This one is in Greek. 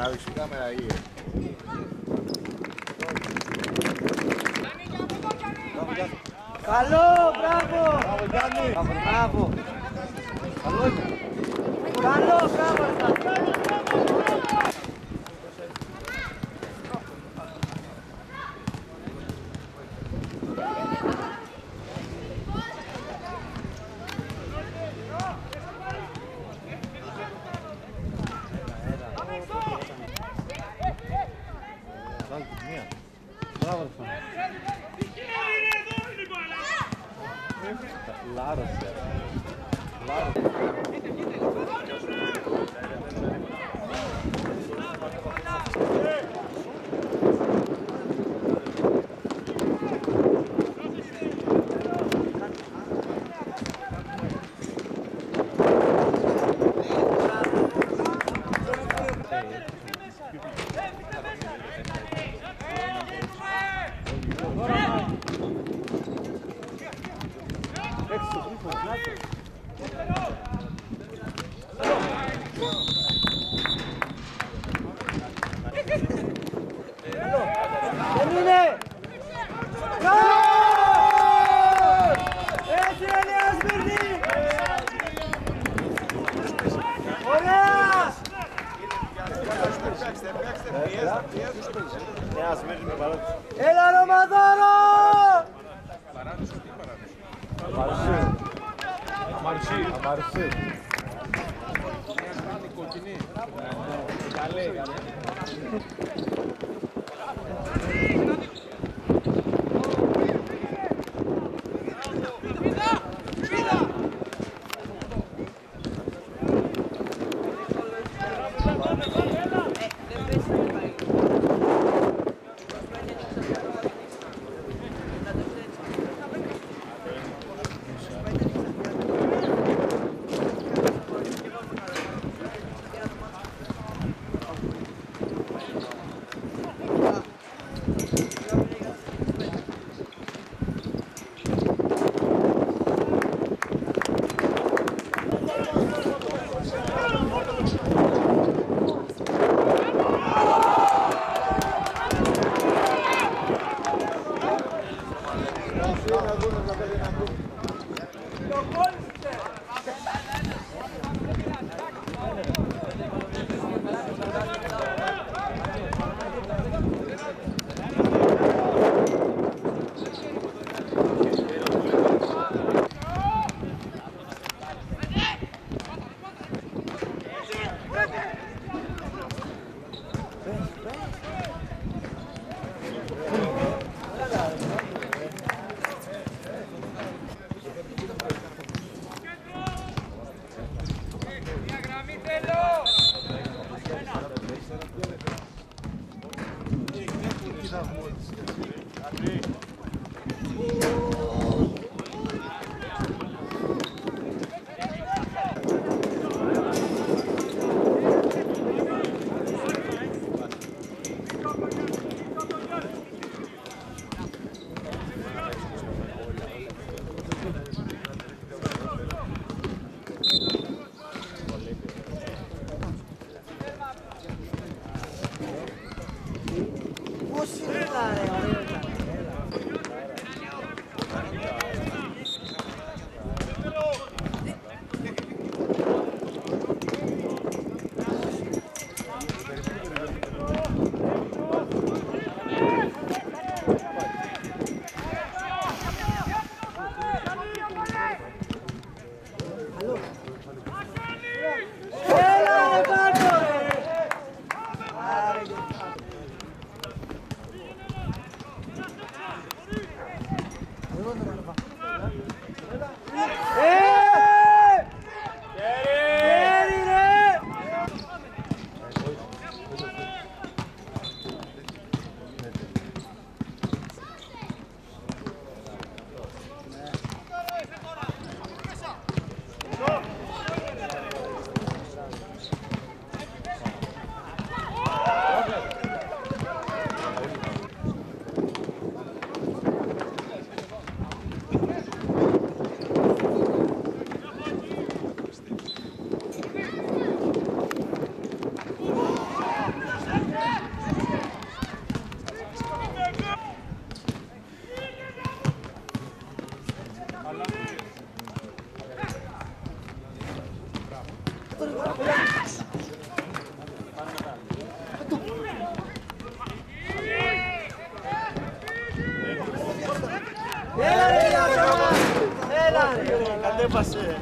Τράβηξε η κάμερα ή. Καλό, μπράβο! Μπράβο, μπράβο! Καλό είναι. Καλό, μπράβο! Μπράβο, ρε φάνε. Νέα Σμύρνη με παράδοση. Έλα Ρωμαδόρο! Μαρσί. Μαρσί. Έλα ρε, Γιώργο. Έλα. Κατέβασε.